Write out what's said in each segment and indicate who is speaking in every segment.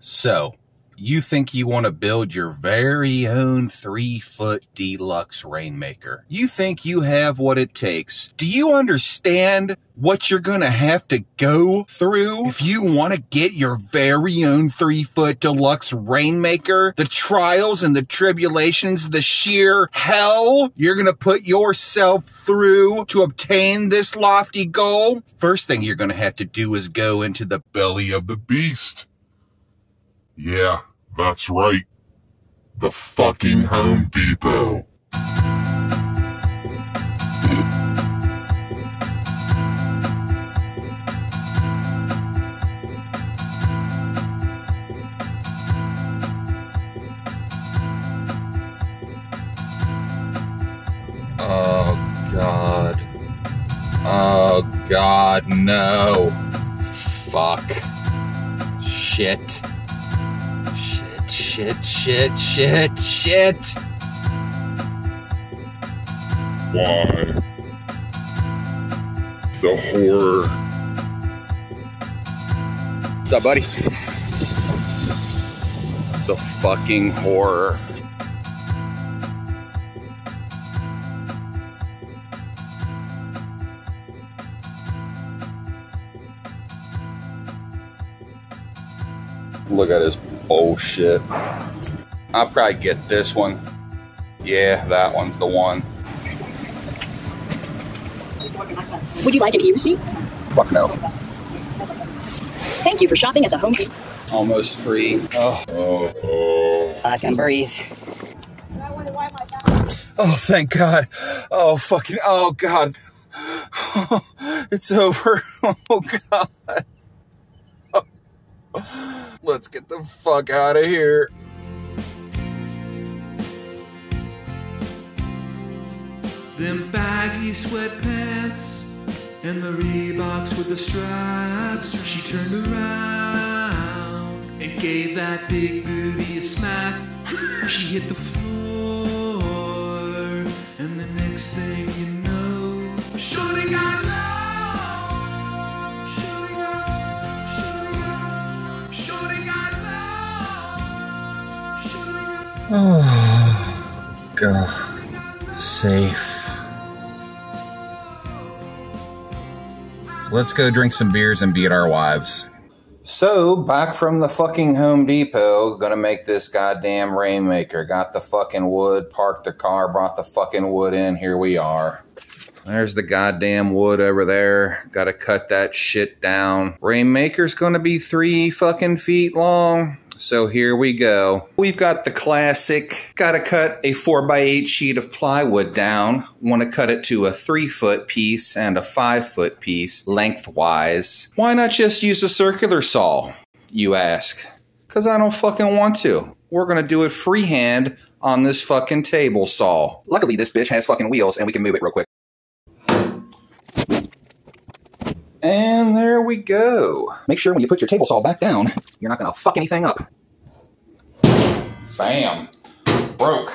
Speaker 1: So, you think you want to build your very own three foot deluxe rainmaker. You think you have what it takes. Do you understand what you're going to have to go through if you want to get your very own three foot deluxe rainmaker? The trials and the tribulations, the sheer hell you're going to put yourself through to obtain this lofty goal? First thing you're going to have to do is go into the belly of the beast.
Speaker 2: Yeah, that's right. The fucking Home Depot.
Speaker 1: Oh, God. Oh, God, no. Fuck. Shit. Shit, shit, shit, shit, shit.
Speaker 2: Why? The horror.
Speaker 1: What's up, buddy? The fucking horror. Look at this Oh, bullshit. I'll probably get this one. Yeah, that one's the one.
Speaker 3: Would you like an e-receipt?
Speaker 1: Fuck no.
Speaker 3: Thank you for shopping at the Home Depot.
Speaker 1: Almost free. Oh,
Speaker 2: Oh, oh.
Speaker 4: I can breathe.
Speaker 1: oh thank God. Oh, fucking, oh, God. it's over. Oh, God. Let's get the fuck out of here.
Speaker 5: Them baggy sweatpants and the Reeboks with the stripes. She turned around and gave that big booty a smack. She hit the floor, Shorty got.
Speaker 1: Go. Safe. Let's go drink some beers and beat our wives. So, back from the fucking Home Depot, gonna make this goddamn rainmaker. Got the fucking wood, parked the car, brought the fucking wood in. Here we are. There's the goddamn wood over there. Gotta cut that shit down. Rainmaker's gonna be three fucking feet long. So here we go. We've got the classic. Gotta cut a 4x8 sheet of plywood down. Want to cut it to a 3 foot piece and a 5 foot piece lengthwise. Why not just use a circular saw, you ask? Because I don't fucking want to. We're gonna do it freehand on this fucking table saw. Luckily, this bitch has fucking wheels and we can move it real quick. And there we go. Make sure when you put your table saw back down, you're not gonna fuck anything up. Bam. Broke.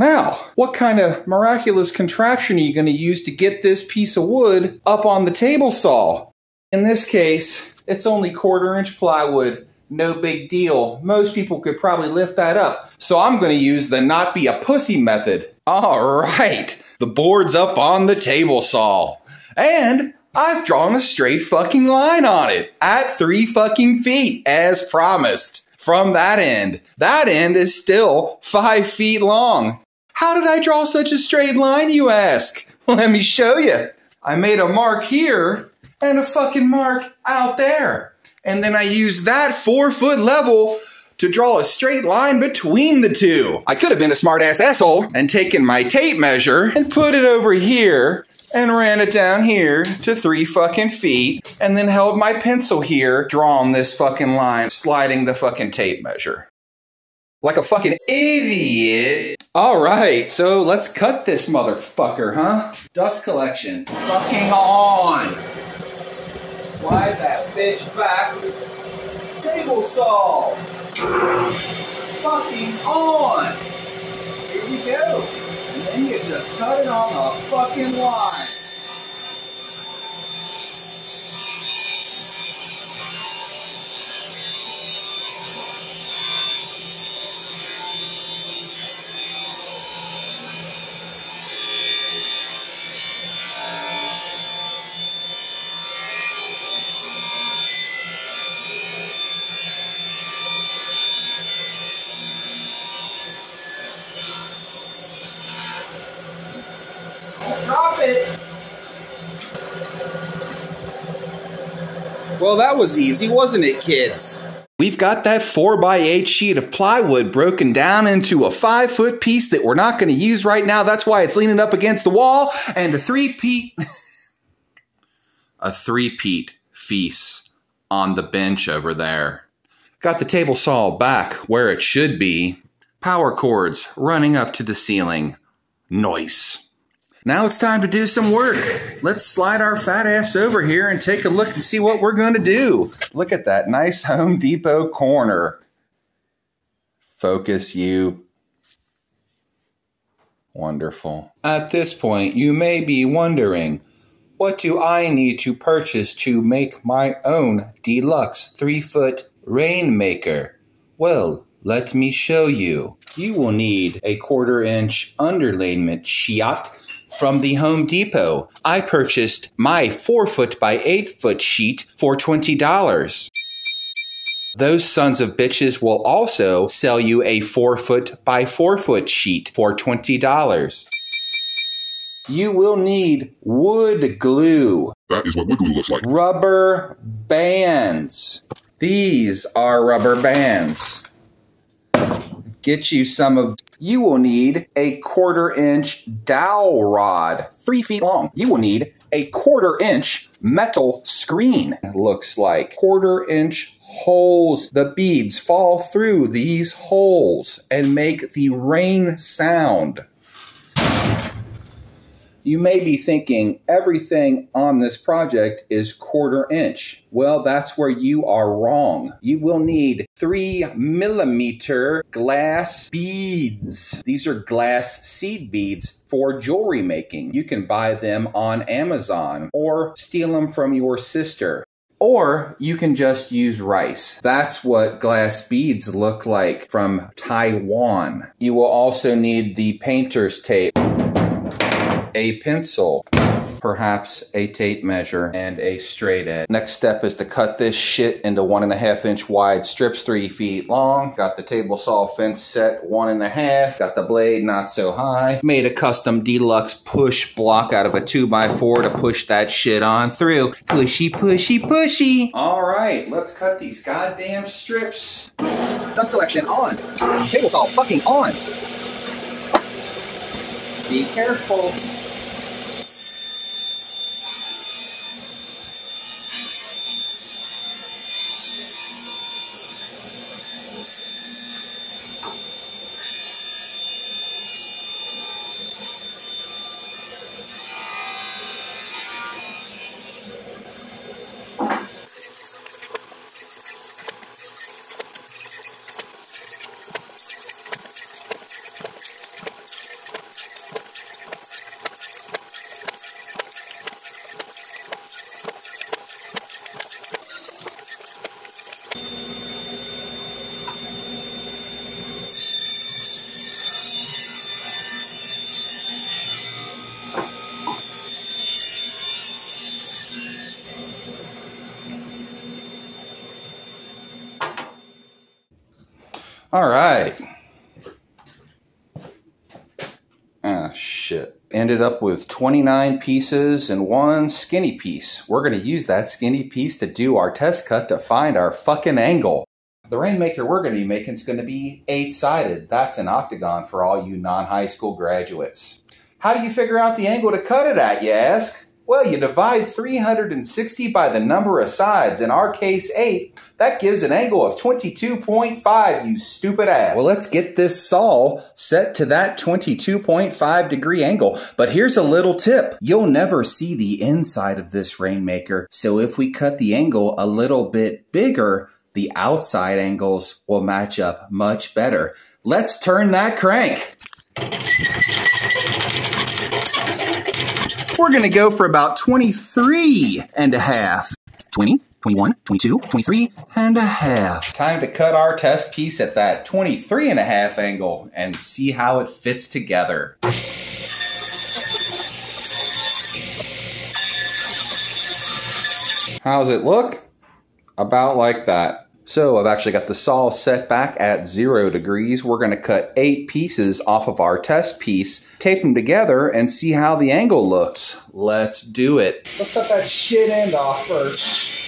Speaker 1: Now, what kind of miraculous contraption are you going to use to get this piece of wood up on the table saw? In this case, it's only quarter inch plywood. No big deal. Most people could probably lift that up. So I'm going to use the not be a pussy method. All right. The board's up on the table saw. And I've drawn a straight fucking line on it at three fucking feet as promised from that end. That end is still five feet long. How did I draw such a straight line, you ask? Let me show you. I made a mark here and a fucking mark out there. And then I used that four foot level to draw a straight line between the two. I could have been a smart ass asshole and taken my tape measure and put it over here and ran it down here to three fucking feet and then held my pencil here, drawing this fucking line, sliding the fucking tape measure. Like a fucking idiot. All right, so let's cut this motherfucker, huh? Dust collection. Fucking on. Slide that bitch back. Table saw. Fucking on. Here we go. And then you just cut it on the fucking line. drop it. Well, that was easy, wasn't it, kids? We've got that 4x8 sheet of plywood broken down into a 5 foot piece that we're not going to use right now. That's why it's leaning up against the wall. And a 3 peat. a 3 peat feast on the bench over there. Got the table saw back where it should be. Power cords running up to the ceiling. Noise. Now it's time to do some work. Let's slide our fat ass over here and take a look and see what we're going to do. Look at that nice Home Depot corner. Focus you. Wonderful. At this point, you may be wondering, what do I need to purchase to make my own deluxe three foot rainmaker? Well, let me show you. You will need a quarter inch underlayment sheet from the Home Depot. I purchased my 4 foot by 8 foot sheet for $20. Those sons of bitches will also sell you a 4 foot by 4 foot sheet for $20. You will need wood glue,
Speaker 2: That is what wood glue looks like.
Speaker 1: rubber bands. These are rubber bands. Get you some of. You will need a quarter inch dowel rod, three feet long. You will need a quarter inch metal screen. Looks like quarter inch holes. The beads fall through these holes and make the rain sound. You may be thinking everything on this project is quarter inch. Well, that's where you are wrong. You will need three millimeter glass beads. These are glass seed beads for jewelry making. You can buy them on Amazon or steal them from your sister. Or you can just use rice. That's what glass beads look like from Taiwan. You will also need the painter's tape a pencil, perhaps a tape measure, and a straight edge. Next step is to cut this shit into one and a half inch wide strips, three feet long. Got the table saw fence set one and a half. Got the blade not so high. Made a custom deluxe push block out of a two by four to push that shit on through. Pushy, pushy, pushy. All right, let's cut these goddamn strips. Dust collection on. Table saw fucking on. Be careful. All right. Ah, shit. Ended up with 29 pieces and one skinny piece. We're going to use that skinny piece to do our test cut to find our fucking angle. The rainmaker we're going to be making is going to be eight sided. That's an octagon for all you non high school graduates. How do you figure out the angle to cut it at, you ask? Well, you divide 360 by the number of sides, in our case 8. That gives an angle of 22.5, you stupid ass. Well, let's get this saw set to that 22.5 degree angle. But here's a little tip. You'll never see the inside of this rainmaker. So if we cut the angle a little bit bigger, the outside angles will match up much better. Let's turn that crank. We're going to go for about 23 and a half. 20, 21, 22, 23 and a half. Time to cut our test piece at that 23 and a half angle and see how it fits together. How's it look? About like that. So I've actually got the saw set back at zero degrees. We're going to cut eight pieces off of our test piece, tape them together, and see how the angle looks. Let's do it. Let's cut that shit end off first.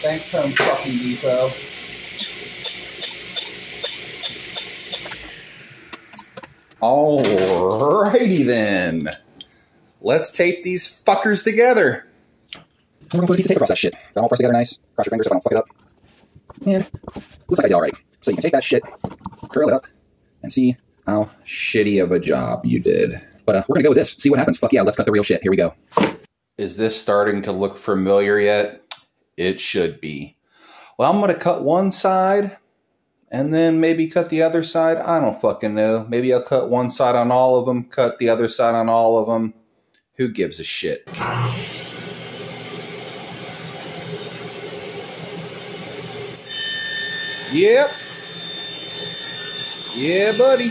Speaker 1: Thanks, Home fucking Depot. Alrighty then. Let's tape these fuckers together. We're gonna put a piece of tape across that shit. Got them all pressed together nice. Cross your fingers so I don't fuck it up. And looks like I did alright. So you can take that shit, curl it up, and see how shitty of a job you did. But uh, we're gonna go with this. See what happens. Fuck yeah, let's cut the real shit. Here we go. Is this starting to look familiar yet? It should be. Well, I'm gonna cut one side and then maybe cut the other side. I don't fucking know. Maybe I'll cut one side on all of them, cut the other side on all of them. Who gives a shit? Yep. Yeah, buddy.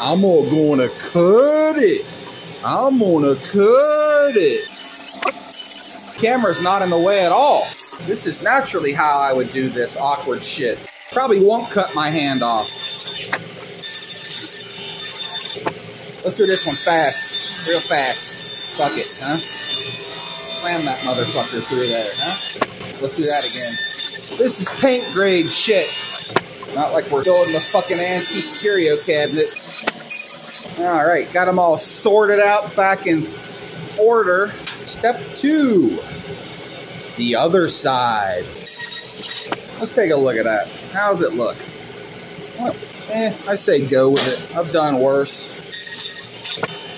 Speaker 1: I'm gonna cut it. I'm gonna cut it. Camera's not in the way at all. This is naturally how I would do this awkward shit. Probably won't cut my hand off. Let's do this one fast. Real fast. Fuck it, huh? Slam that motherfucker through there, huh? Let's do that again. This is paint grade shit. Not like we're building a fucking antique curio cabinet. All right, got them all sorted out back in order. Step two, the other side. Let's take a look at that. How's it look? Well, eh, I say go with it. I've done worse.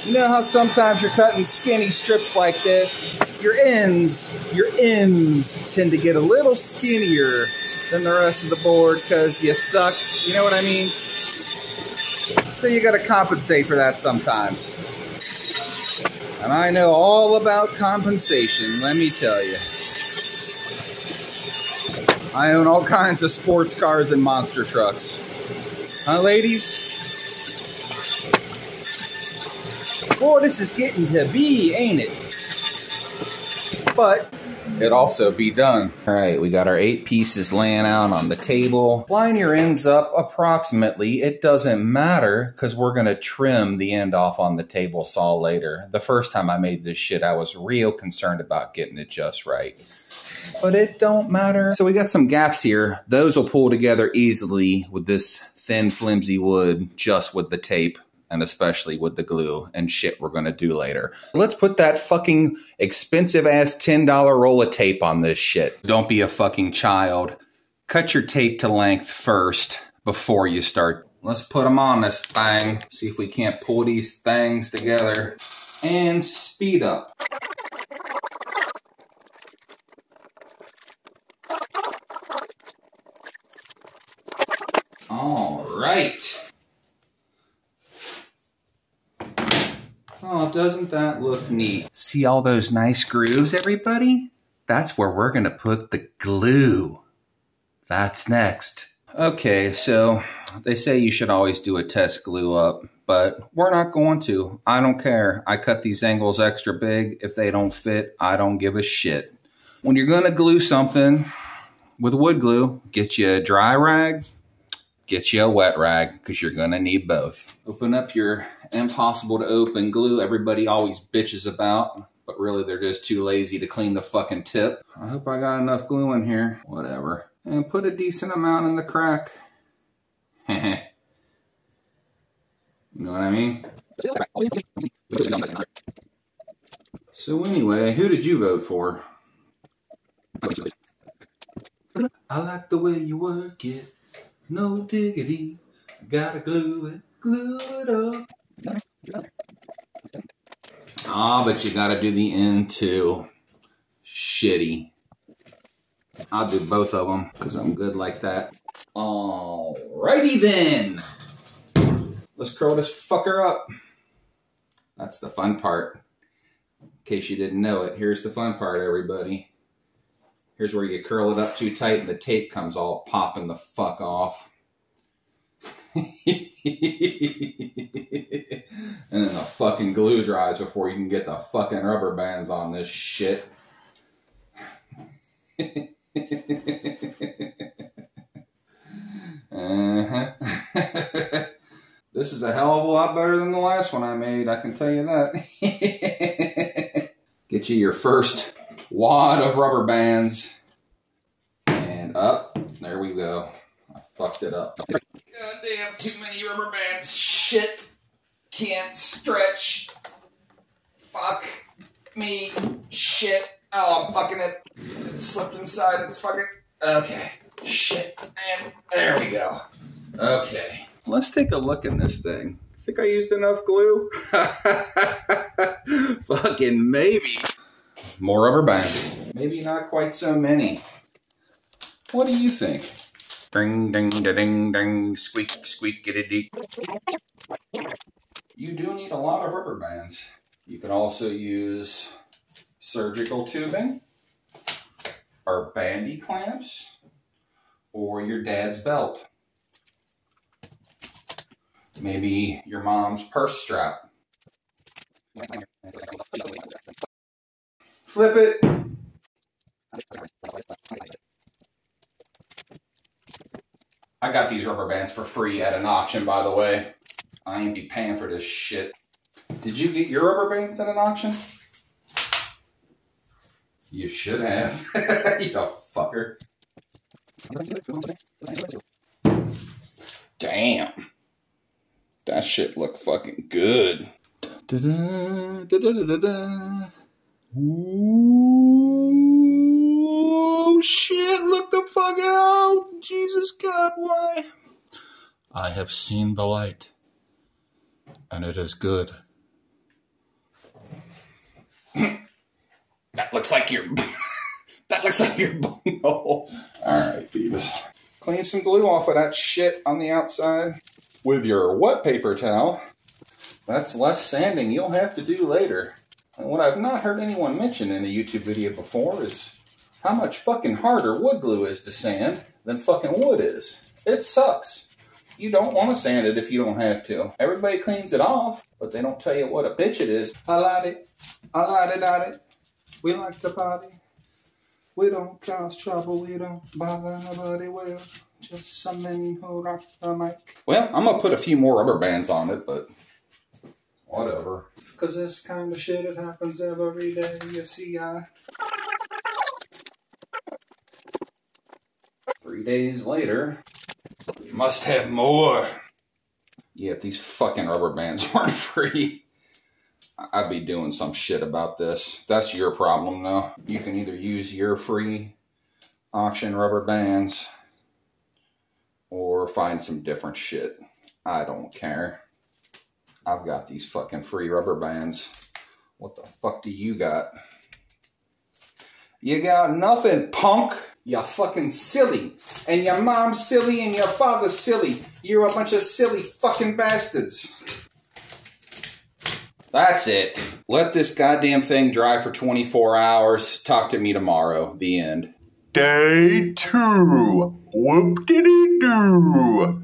Speaker 1: You know how sometimes you're cutting skinny strips like this? Your ends, your ends tend to get a little skinnier than the rest of the board because you suck. You know what I mean? So you got to compensate for that sometimes. And I know all about compensation, let me tell you. I own all kinds of sports cars and monster trucks. Huh, ladies? Boy, this is getting to be, ain't it? But it also be done. All right, we got our eight pieces laying out on the table. Line your ends up approximately. It doesn't matter because we're going to trim the end off on the table saw later. The first time I made this shit, I was real concerned about getting it just right. But it don't matter. So we got some gaps here. Those will pull together easily with this thin, flimsy wood, just with the tape and especially with the glue and shit we're going to do later. Let's put that fucking expensive ass $10 roll of tape on this shit. Don't be a fucking child. Cut your tape to length first before you start. Let's put them on this thing. See if we can't pull these things together and speed up. All right. Oh, doesn't that look neat? See all those nice grooves, everybody? That's where we're going to put the glue. That's next. Okay, so they say you should always do a test glue up, but we're not going to. I don't care. I cut these angles extra big. If they don't fit, I don't give a shit. When you're going to glue something with wood glue, get you a dry rag, get you a wet rag because you're going to need both. Open up your impossible to open glue everybody always bitches about, but really they're just too lazy to clean the fucking tip. I hope I got enough glue in here. Whatever. And put a decent amount in the crack. you know what I mean? So anyway, who did you vote for? I like the way you work it. No diggity. Gotta glue it, glue it up. Ah, oh, but you gotta do the end too. Shitty. I'll do both of them because I'm good like that. Alrighty then. Let's curl this fucker up. That's the fun part. In case you didn't know it, here's the fun part, everybody. Here's where you curl it up too tight and the tape comes all popping the fuck off. and then the fucking glue dries before you can get the fucking rubber bands on this shit. uh-huh. this is a hell of a lot better than the last one I made, I can tell you that. get Get you your first wad of rubber bands. And up. There we go. I fucked it up. Goddamn, too many rubber bands. Shit. Can't stretch. Fuck me. Shit. Oh, I'm fucking it. It slipped inside. It's fucking. Okay. Shit. And there we go. Okay. Let's take a look in this thing. Think I used enough glue? fucking maybe. More rubber bands. Maybe not quite so many. What do you think? Ding, ding, da, ding, ding, squeak, squeak, get dee. You do need a lot of rubber bands. You can also use surgical tubing or bandy clamps or your dad's belt. Maybe your mom's purse strap. Flip it. I got these rubber bands for free at an auction, by the way. I ain't be paying for this shit. Did you get your rubber bands at an auction? You should have. you fucker. Damn. That shit look fucking good. Da-da, da-da-da-da-da. Ooh, shit, look the fuck out. Jesus God, why? I have seen the light, and it is good. that looks like your. that looks like your bunghole. Alright, Beavis. Clean some glue off of that shit on the outside with your wet paper towel. That's less sanding you'll have to do later. And what I've not heard anyone mention in a YouTube video before is how much fucking harder wood glue is to sand than fucking wood is. It sucks. You don't want to sand it if you don't have to. Everybody cleans it off, but they don't tell you what a bitch it is. I like it. I like it, I it. We like to party. We don't cause trouble. We don't bother nobody. Well, just some men who rock the mic. Well, I'm gonna put a few more rubber bands on it, but whatever. Cause this kind of shit it happens every day. You see, I. Three days later, You must have more. Yeah, if these fucking rubber bands weren't free, I'd be doing some shit about this. That's your problem, though. You can either use your free auction rubber bands or find some different shit. I don't care. I've got these fucking free rubber bands. What the fuck do you got? You got nothing, punk. You're fucking silly. And your mom's silly and your father's silly. You're a bunch of silly fucking bastards. That's it. Let this goddamn thing dry for 24 hours. Talk to me tomorrow. The end.
Speaker 2: Day two. Whoop diddy doo.